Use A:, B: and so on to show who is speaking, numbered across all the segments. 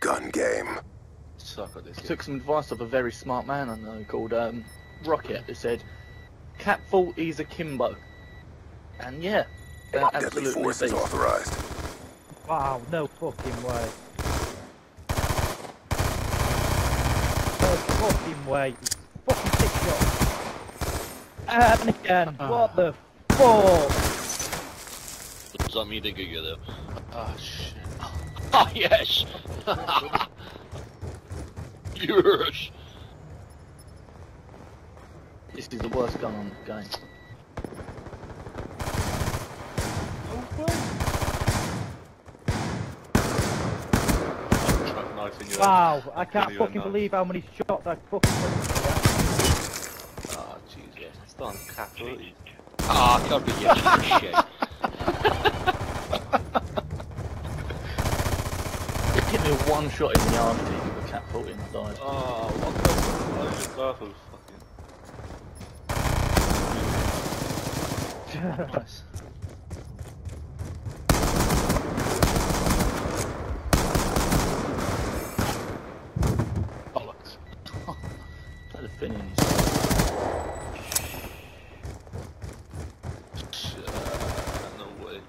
A: gun game.
B: Suck at this. game.
C: Took some advice of a very smart man I know called um, Rocket. Who said, "Cat fault is akimbo," and yeah, that
A: Deadly
C: absolutely
A: force is authorized.
D: Wow, no fucking way. No fucking way. Fucking six shots. And again, what the fuck?
E: Does that mean they get you though?
B: Oh shit.
E: Oh yes! yes!
C: This is the worst gun on the game.
B: Truck knife in your
D: Wow, I can't fucking believe how many shots I fucking put into that.
B: Oh Jesus. It's done capital.
E: Ah, Kirby, you piece of shit.
C: Hit me with one shot in the arm team with a cat fault in, I died.
B: Oh, what the fuck? Oh, your purple fucking.
C: Nice.
B: Bollocks.
C: Had a fin in his
B: Shit. uh, No way.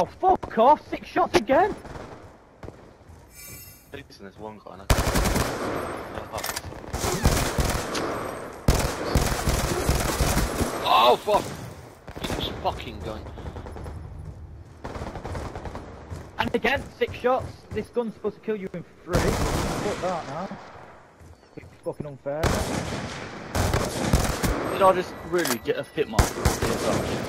D: Oh, fuck off! Six shots again!
B: There's one guy and I can't.
E: Oh, fuck! He's fucking going.
D: And again, six shots. This gun's supposed to kill you in three. Fuck that now. It's fucking unfair.
C: Did I just really get a hit marker off the inside?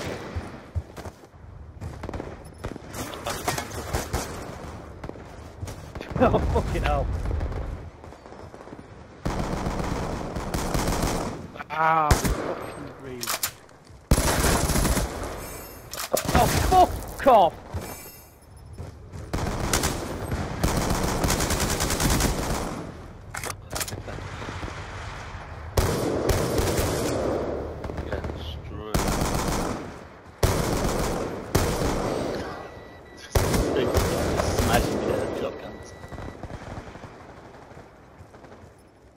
D: Oh, fucking hell. Ah, fucking breathe. Oh, fuck off!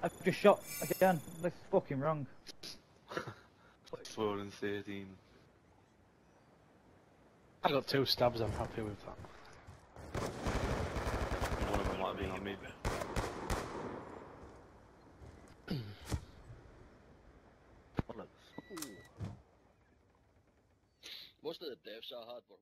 D: I've just shot again. This is fucking wrong.
B: 4 and 13.
F: I got two stabs, I'm happy with that.
B: One of them might have been on me. Bollocks.
E: Most of the deaths I had were